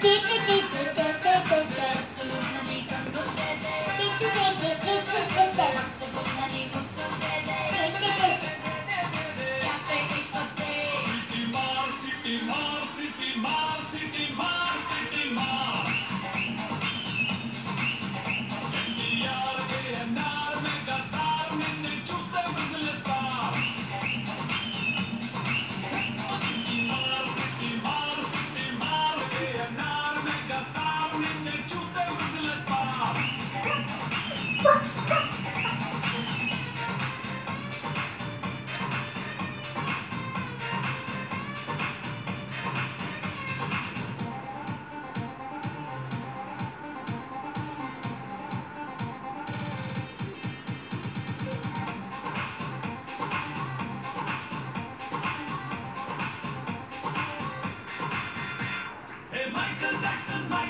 stick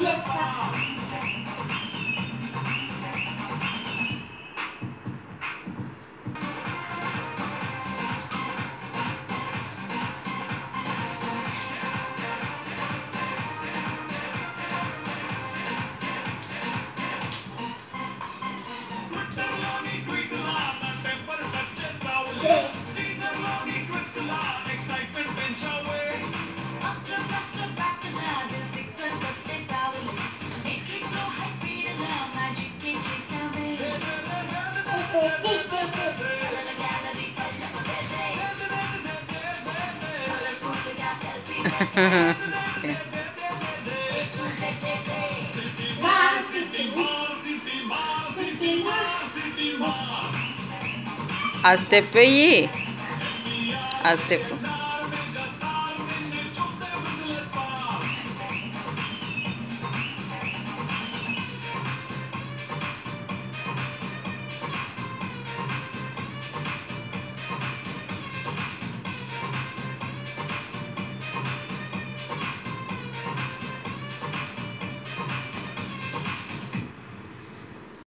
Yes. Yeah. ఆ step వెయ్యి ఆ స్టెప్